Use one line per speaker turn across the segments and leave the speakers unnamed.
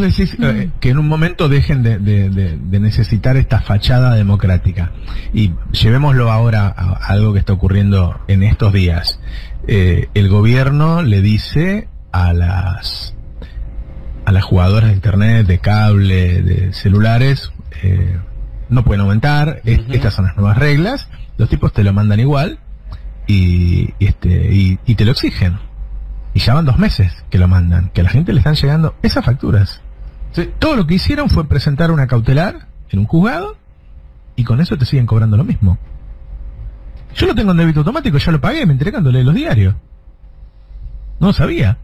decís eh, que en un momento dejen de, de- de- de necesitar esta fachada democrática y llevémoslo ahora a, algo que está ocurriendo en estos días. Eh, el gobierno le dice a las a las jugadoras de internet, de cable, de celulares, eh, no pueden aumentar, es- estas son las nuevas reglas, los tipos te lo mandan igual y, y este, y, y te lo exigen. Y ya van dos meses que lo mandan, que a la gente le están llegando esas facturas. Todo lo que hicieron fue presentar una cautelar en un juzgado y con eso te siguen cobrando lo mismo. Yo lo tengo en débito automático, ya lo pagué, me entregándole los diarios. No lo sabía.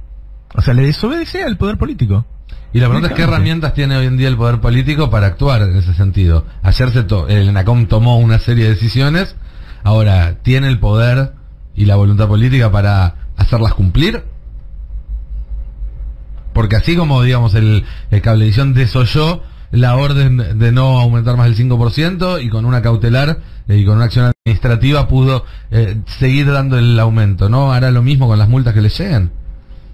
O sea, le desobedece al poder político.
Y la pregunta es qué herramientas tiene hoy en día el poder político para actuar en ese sentido. Ayer se to- el ENACOM tomó una serie de decisiones, ahora tiene el poder y la voluntad política para hacerlas cumplir. Porque así como, digamos, el, el cablevisión desoyó la orden de no aumentar más del 5% y con una cautelar eh, y con una acción administrativa pudo eh, seguir dando el aumento, ¿no? Hará lo mismo con las multas que le lleguen.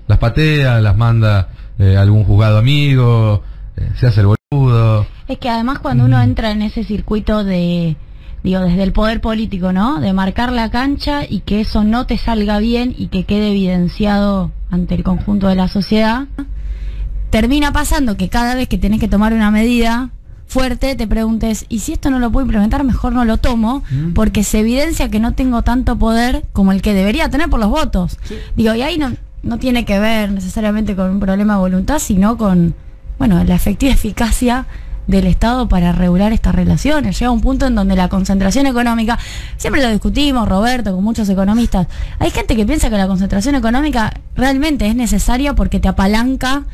Las patea, las manda eh, algún juzgado amigo, eh, se hace el boludo.
Es que además cuando uno entra en ese circuito de, digo, desde el poder político, ¿no? De marcar la cancha y que eso no te salga bien y que quede evidenciado ante el conjunto de la sociedad, termina pasando que cada vez que tenés que tomar una medida fuerte te preguntes, ¿y si esto no lo puedo implementar? Mejor no lo tomo,
Mm.
porque se evidencia que no tengo tanto poder como el que debería tener por los votos. Digo, y ahí no, no tiene que ver necesariamente con un problema de voluntad, sino con, bueno, la efectiva eficacia del Estado para regular estas relaciones. Llega un punto en donde la concentración económica, siempre lo discutimos, Roberto, con muchos economistas, hay gente que piensa que la concentración económica realmente es necesaria porque te apalanca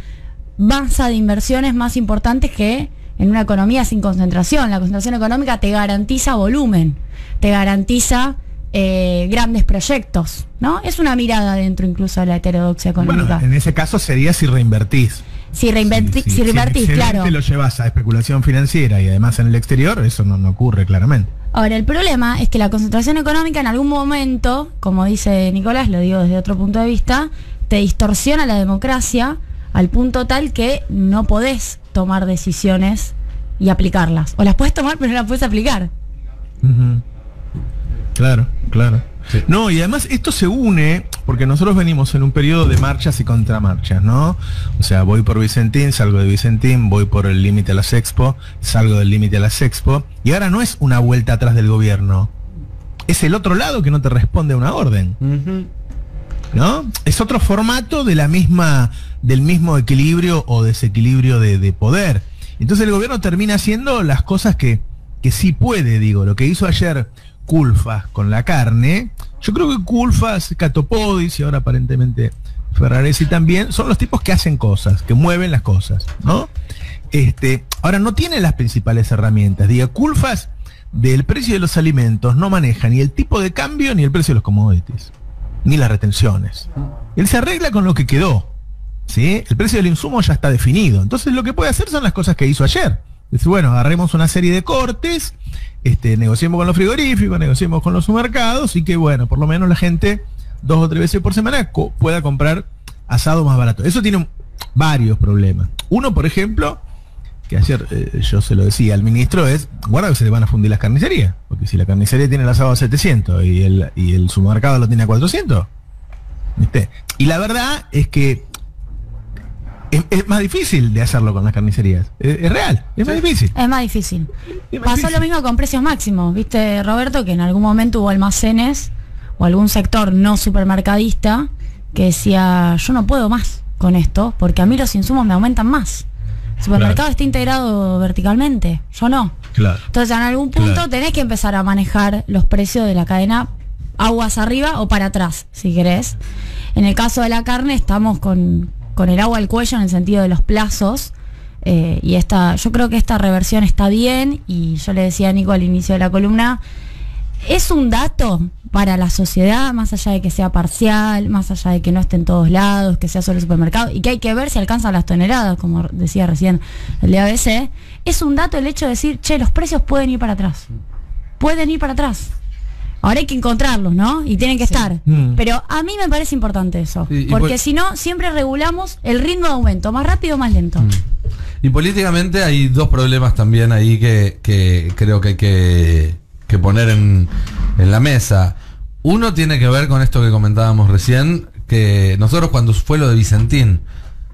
masa de inversiones más importantes que en una economía sin concentración. La concentración económica te garantiza volumen, te garantiza eh, grandes proyectos, ¿no? Es una mirada dentro incluso de la heterodoxia económica.
Bueno, en ese caso sería si reinvertís.
si reinverti-
Si-
si
si-
reinvertís,
si
claro.
excedente lo llevas a especulación financiera y además en el exterior, eso no, no ocurre claramente.
Ahora, el problema es que la concentración económica en algún momento, como dice Nicolás, lo digo desde otro punto de vista, te distorsiona la democracia al punto tal que no podés tomar decisiones y aplicarlas. O las puedes tomar, pero no las puedes aplicar.
Claro, claro.
Sí.
No, y además esto se une, porque nosotros venimos en un periodo de marchas y contramarchas, ¿no? O sea, voy por Vicentín, salgo de Vicentín, voy por el límite a las Expo, salgo del límite a las Expo, y ahora no es una vuelta atrás del gobierno, es el otro lado que no te responde a una orden. ¿No? Es otro formato de la misma, del mismo equilibrio o desequilibrio de, de poder. Entonces el gobierno termina haciendo las cosas que, que sí puede, digo. Lo que hizo ayer Culfas con la carne, yo creo que Culfas, Catopodis y ahora aparentemente Ferraresi también, son los tipos que hacen cosas, que mueven las cosas, ¿no? Este, ahora no tiene las principales herramientas. Diga, Culfas del precio de los alimentos no maneja ni el tipo de cambio ni el precio de los commodities ni las retenciones. Él se arregla con lo que quedó. ¿sí? El precio del insumo ya está definido. Entonces lo que puede hacer son las cosas que hizo ayer. Dice, bueno, agarremos una serie de cortes, este, negociemos con los frigoríficos, negociemos con los supermercados y que, bueno, por lo menos la gente dos o tres veces por semana co- pueda comprar asado más barato. Eso tiene varios problemas. Uno, por ejemplo, que ayer eh, yo se lo decía al ministro, es, guarda que se le van a fundir las carnicerías, porque si la carnicería tiene el asado a 700 y el, y el supermercado lo tiene a 400, ¿viste? Y la verdad es que es, es más difícil de hacerlo con las carnicerías. Es, es real, es más difícil.
Es más difícil.
Es más
Pasó
difícil.
lo mismo con precios máximos, ¿viste, Roberto? Que en algún momento hubo almacenes o algún sector no supermercadista que decía, yo no puedo más con esto porque a mí los insumos me aumentan más. El supermercado
Claro.
está integrado verticalmente, yo no.
Claro.
Entonces, en algún punto
Claro.
tenés que empezar a manejar los precios de la cadena aguas arriba o para atrás, si querés. En el caso de la carne, estamos con, con el agua al cuello en el sentido de los plazos. eh, y esta, yo creo que esta reversión está bien. Y yo le decía a Nico al inicio de la columna, es un dato para la sociedad, más allá de que sea parcial, más allá de que no esté en todos lados, que sea solo el supermercado, y que hay que ver si alcanza las toneladas, como decía recién el de ABC, es un dato el hecho de decir, che, los precios pueden ir para atrás. Pueden ir para atrás. Ahora hay que encontrarlos, ¿no? Y tienen que estar.
Mm.
Pero a mí me parece importante eso.
Y- y
porque
por-
si no, siempre regulamos el ritmo de aumento, más rápido o más lento.
Mm. Y políticamente hay dos problemas también ahí que, que creo que hay que, que poner en, en la mesa. Uno tiene que ver con esto que comentábamos recién, que nosotros cuando fue lo de Vicentín,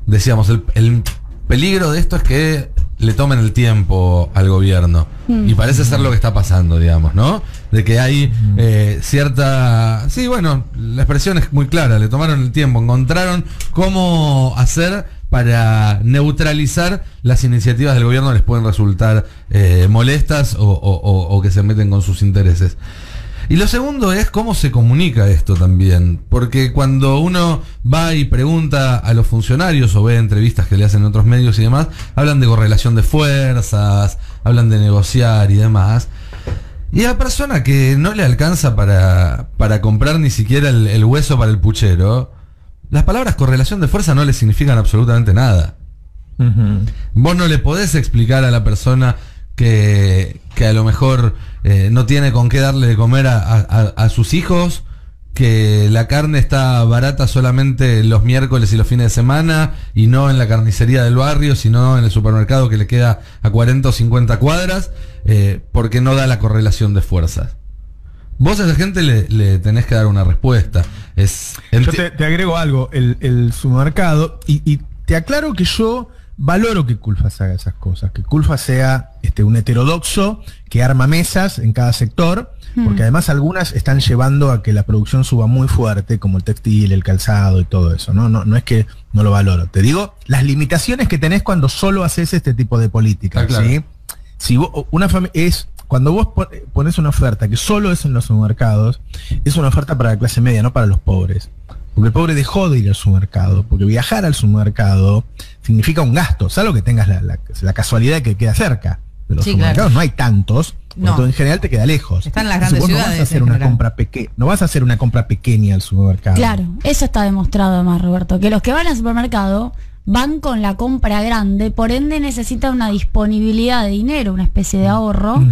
decíamos, el, el peligro de esto es que le tomen el tiempo al gobierno.
Mm.
Y parece ser lo que está pasando, digamos, ¿no? De que hay eh, cierta... Sí, bueno, la expresión es muy clara, le tomaron el tiempo, encontraron cómo hacer para neutralizar las iniciativas del gobierno les pueden resultar eh, molestas o, que se meten con sus intereses. Y lo segundo es cómo se comunica esto también, porque cuando uno va y pregunta a los funcionarios o ve entrevistas que le hacen en otros medios y demás, hablan de correlación de fuerzas, hablan de negociar y demás. Y a la persona que no le alcanza para, para comprar ni siquiera el hueso para el puchero, las palabras correlación de fuerza no le significan absolutamente nada. Vos no le podés explicar a la persona que, que a lo mejor eh, no tiene con qué darle de comer a- a sus hijos, que la carne está barata solamente los miércoles y los fines de semana y no en la carnicería del barrio, sino en el supermercado que le queda a 40 o 50 cuadras, eh, porque no da la correlación de fuerzas. Vos a esa gente le, le tenés que dar una respuesta. Es,
Yo te, te agrego algo, el, el supermercado, y, y te aclaro que yo valoro que Culfas haga esas cosas, que Culfas sea este, un heterodoxo que arma mesas en cada sector, porque además algunas están llevando a que la producción suba muy fuerte, como el textil, el calzado y todo eso, ¿no? No, no es que no lo valoro. Te digo las limitaciones que tenés cuando solo haces este tipo de
claro.
¿sí? si vos- una es cuando vos pon- pones una oferta que solo es en los supermercados, es una oferta para la clase media, no para los pobres. Porque el pobre dejó de ir al supermercado, porque viajar al supermercado significa un gasto, salvo que tengas la, la- la casualidad de que queda cerca. De los
Sí,
supermercados
claro.
no hay tantos,
No.
entonces en general te queda lejos.
Están en las
Entonces,
grandes
vos no vas
ciudades,
a hacer una compra pequeña, no vas a hacer una compra pequeña al supermercado.
Claro, eso está demostrado además, Roberto, que los que van al supermercado van con la compra grande, por ende necesitan una disponibilidad de dinero, una especie de ahorro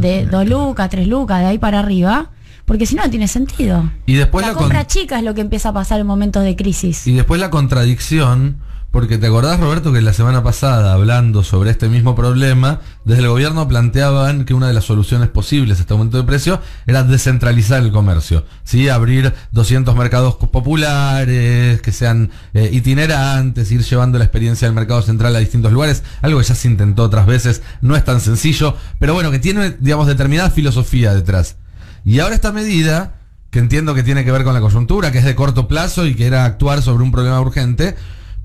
de 2 lucas, 3 lucas, de ahí para arriba, porque si no, no tiene sentido.
y después
la
la
compra chica es lo que empieza a pasar en momentos de crisis.
Y después la contradicción, porque te acordás, Roberto, que la semana pasada, hablando sobre este mismo problema, desde el gobierno planteaban que una de las soluciones posibles a este aumento de precio era descentralizar el comercio, ¿sí? Abrir 200 mercados populares, que sean eh, itinerantes, ir llevando la experiencia del mercado central a distintos lugares, algo que ya se intentó otras veces, no es tan sencillo, pero bueno, que tiene, digamos, determinada filosofía detrás. Y ahora esta medida, que entiendo que tiene que ver con la coyuntura, que es de corto plazo y que era actuar sobre un problema urgente,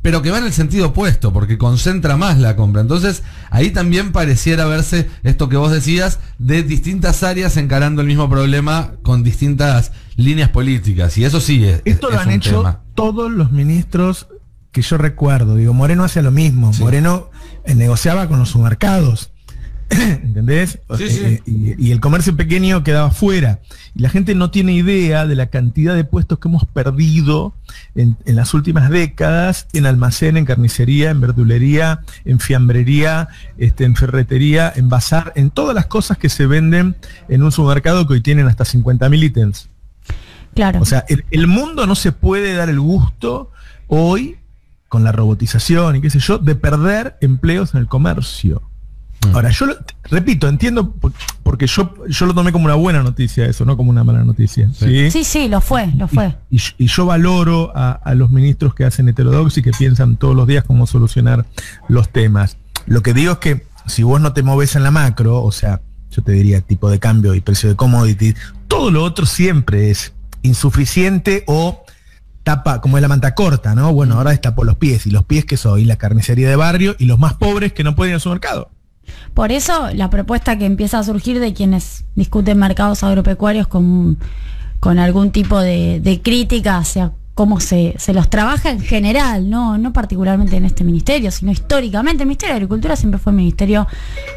pero que va en el sentido opuesto, porque concentra más la compra. Entonces, ahí también pareciera verse esto que vos decías, de distintas áreas encarando el mismo problema con distintas líneas políticas. Y eso sí es,
Esto
es
lo han hecho
tema.
todos los ministros que yo recuerdo. Digo, Moreno hacía lo mismo.
Sí.
Moreno eh, negociaba con los supermercados. ¿Entendés?
Sí,
Eh,
sí.
y, y el comercio pequeño quedaba fuera. Y la gente no tiene idea de la cantidad de puestos que hemos perdido en, en las últimas décadas en almacén, en carnicería, en verdulería, en fiambrería, este, en ferretería, en bazar, en todas las cosas que se venden en un supermercado que hoy tienen hasta 50.000 ítems.
Claro.
O sea, el, el mundo no se puede dar el gusto hoy, con la robotización y qué sé yo, de perder empleos en el comercio.
Mm.
Ahora, yo lo- repito, entiendo, por- porque yo, yo lo tomé como una buena noticia eso, no como una mala noticia. ¿sí?
sí, sí, lo fue, lo fue.
Y, y yo valoro a, a los ministros que hacen heterodoxia y que piensan todos los días cómo solucionar los temas. Lo que digo es que si vos no te moves en la macro, o sea, yo te diría tipo de cambio y precio de commodities, todo lo otro siempre es insuficiente o tapa, como es la manta corta, ¿no? Bueno, ahora está por los pies, y los pies que soy, la carnicería de barrio y los más pobres que no pueden ir al supermercado.
Por eso la propuesta que empieza a surgir de quienes discuten mercados agropecuarios con, con algún tipo de, de crítica hacia cómo se, se los trabaja en general, no, no particularmente en este ministerio, sino históricamente. El Ministerio de Agricultura siempre fue el ministerio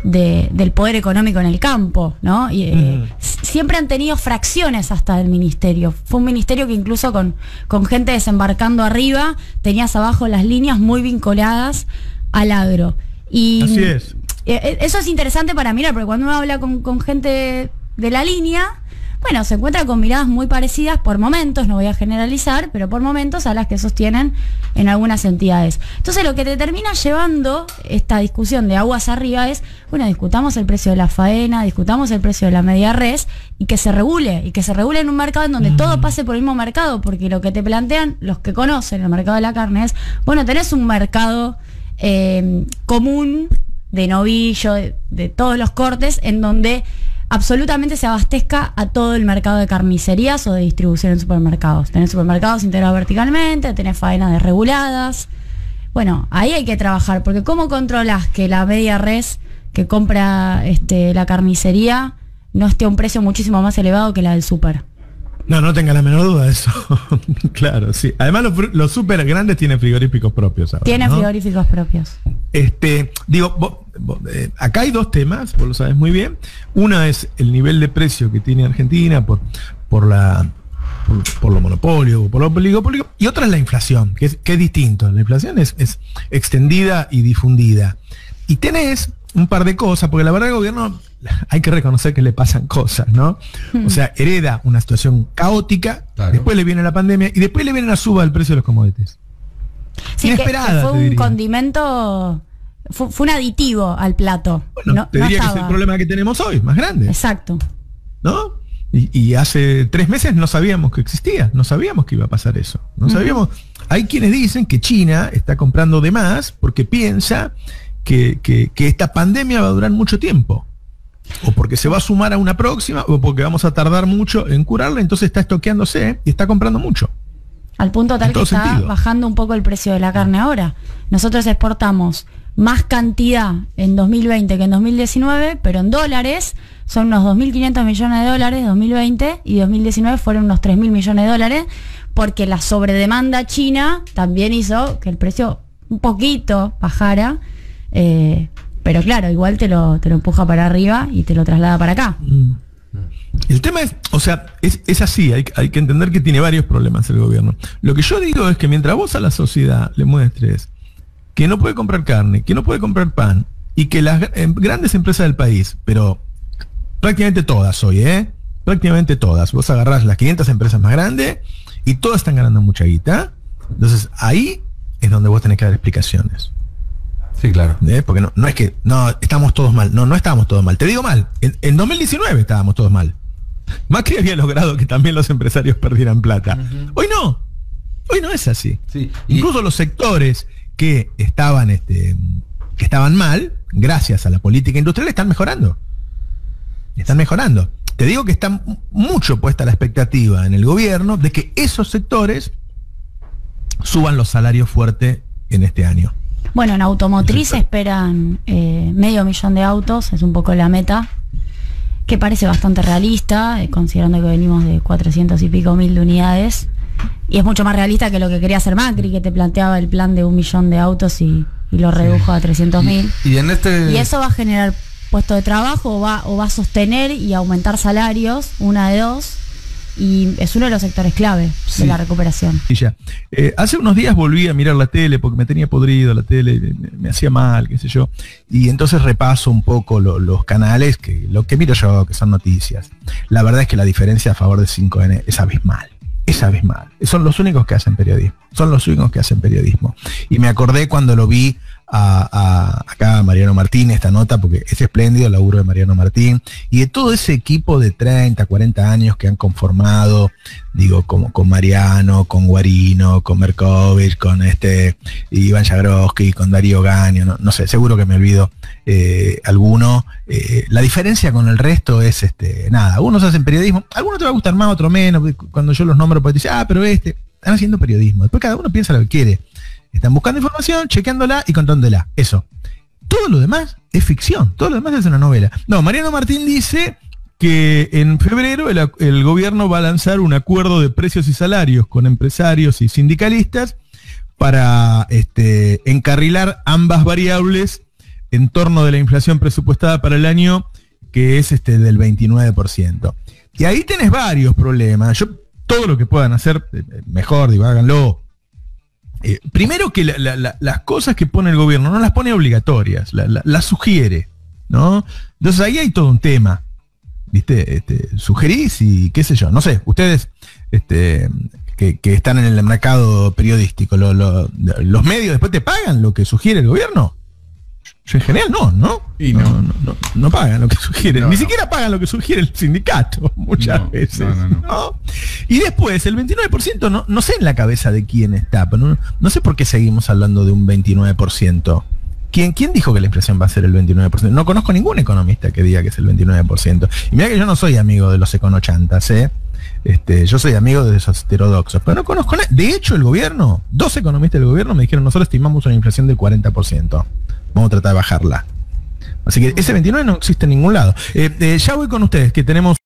de- del poder económico en el campo, ¿no? Y, eh, siempre han tenido fracciones hasta del ministerio. Fue un ministerio que incluso con, con gente desembarcando arriba, tenías abajo las líneas muy vinculadas al agro. Y
Así es.
Eh, Eso es interesante para mirar, porque cuando uno habla con, con gente de la línea, bueno, se encuentra con miradas muy parecidas por momentos, no voy a generalizar, pero por momentos a las que sostienen en algunas entidades. Entonces lo que te termina llevando esta discusión de aguas arriba es, bueno, discutamos el precio de la faena, discutamos el precio de la media res y que se regule, y que se regule en un mercado en donde todo pase por el mismo mercado, porque lo que te plantean los que conocen el mercado de la carne es, bueno, tenés un mercado eh, común de novillo, de, todos los cortes, en donde absolutamente se abastezca a todo el mercado de carnicerías o de distribución en supermercados. Tenés supermercados integrados verticalmente, tenés faenas desreguladas. Bueno, ahí hay que trabajar, porque ¿cómo controlas que la media res que compra este, la carnicería no esté a un precio muchísimo más elevado que la del super?
No, no tenga la menor duda de eso. claro, sí. Además, los, los super grandes tienen frigoríficos propios.
tienen frigoríficos propios.
Este, digo, eh, acá hay dos temas, vos lo sabes muy bien. Uno es el nivel de precio que tiene Argentina por, por la por, lo monopolio, por lo oligopolio, y otra es la inflación, que es, que es distinto. La inflación es, es extendida y difundida. Y tenés un par de cosas, porque la verdad el gobierno hay que reconocer que le pasan cosas, ¿no? Hmm. O sea, hereda una situación caótica, después le viene la pandemia y después le viene la suba del precio de los commodities.
Sí, Inesperada, fue un condimento, fue, un aditivo al plato.
Bueno, te diría que es el problema que tenemos hoy, más grande.
Exacto.
¿No? Y, hace tres meses no sabíamos que existía, no sabíamos que iba a pasar eso. No sabíamos. Hay quienes dicen que China está comprando de más porque piensa que, que esta pandemia va a durar mucho tiempo o porque se va a sumar a una próxima, o porque vamos a tardar mucho en curarla, entonces está estoqueándose y está comprando mucho.
Al punto tal que está bajando un poco el precio de la carne ahora. Nosotros exportamos más cantidad en 2020 que en 2019, pero en dólares son unos 2.500 millones de dólares 2020 y 2019 fueron unos 3.000 millones de dólares porque la sobredemanda china también hizo que el precio un poquito bajara. Eh, pero claro, igual te lo, te lo empuja para arriba y te lo traslada para acá. Mm.
El tema es, o sea, es, así, hay, que entender que tiene varios problemas el gobierno. Lo que yo digo es que mientras vos a la sociedad le muestres que no puede comprar carne, que no puede comprar pan, y que las em, grandes empresas del país, pero prácticamente todas hoy, ¿eh? Prácticamente todas. Vos agarrás las 500 empresas más grandes y todas están ganando mucha guita. Entonces ahí es donde vos tenés que dar explicaciones.
Sí, claro.
¿Eh? Porque no, no es que, no, estamos todos mal. No, no estábamos todos mal. Te digo mal. En, 2019 estábamos todos mal. Macri había logrado que también los empresarios perdieran plata. Hoy no. Hoy no es así. Incluso los sectores que estaban, este, que estaban mal, gracias a la política industrial, están mejorando. Están mejorando. Te digo que está mucho puesta la expectativa en el gobierno de que esos sectores suban los salarios fuerte en este año.
Bueno, en automotriz esperan eh, medio millón de autos, es un poco la meta, que parece bastante realista, eh, considerando que venimos de 400 y pico mil de unidades. Y es mucho más realista que lo que quería hacer Macri, que te planteaba el plan de un millón de autos y, lo redujo a 300 mil.
Y, en este...
y eso va a generar puesto de trabajo o va, o va a sostener y aumentar salarios, una de dos y es uno de los sectores clave de la recuperación.
Y ya. Eh, hace unos días volví a mirar la tele porque me tenía podrido la tele, me, hacía mal, qué sé yo. Y entonces repaso un poco los canales, que lo que miro yo, que son noticias. La verdad es que la diferencia a favor de 5N es abismal. Es abismal. Son los únicos que hacen periodismo. Son los únicos que hacen periodismo. Y me acordé cuando lo vi a, a Mariano Martín esta nota, porque es espléndido el laburo de Mariano Martín, y de todo ese equipo de 30, 40 años que han conformado, digo, como con Mariano, con Guarino, con Merkovich, con este Iván Jagroski, con Darío Gaño, no, sé, seguro que me olvido eh, alguno. Eh, la diferencia con el resto es este, nada, algunos hacen periodismo, algunos te va a gustar más, otro menos, cuando yo los nombro, pues dicen, ah, pero este, están haciendo periodismo. Después cada uno piensa lo que quiere. Están buscando información, chequeándola y contándola. Eso. Todo lo demás es ficción. Todo lo demás es una novela. No, Mariano Martín dice que en febrero el, gobierno va a lanzar un acuerdo de precios y salarios con empresarios y sindicalistas para este, encarrilar ambas variables en torno de la inflación presupuestada para el año, que es este del 29%. Y ahí tenés varios problemas. Yo, todo lo que puedan hacer, eh, mejor, digo, háganlo. Eh, primero que las cosas que pone el gobierno no las pone obligatorias, las sugiere, ¿no? Entonces ahí hay todo un tema. ¿viste? Este, sugerís y qué sé yo, no sé, ustedes este, que, que están en el mercado periodístico, lo- lo- los medios después te pagan lo que sugiere el gobierno. Yo en general no, ¿no?
Y
no,
no.
no, no, no pagan lo que sugieren.
No,
Ni
no.
siquiera pagan lo que sugiere el sindicato, muchas
No,
veces. Y después, el 29%, no, no sé en la cabeza de quién está, pero no, no sé por qué seguimos hablando de un 29%. ¿Quién, ¿Quién dijo que la inflación va a ser el 29%? No conozco ningún economista que diga que es el 29%. Y mira que yo no soy amigo de los econochantas, ¿eh? Este, yo soy amigo de esos heterodoxos, pero no conozco nada. De hecho, el gobierno, dos economistas del gobierno me dijeron, nosotros estimamos una inflación del 40%. Vamos a tratar de bajarla. Así que ese 29 no existe en ningún lado. Eh, eh, ya voy con ustedes, que tenemos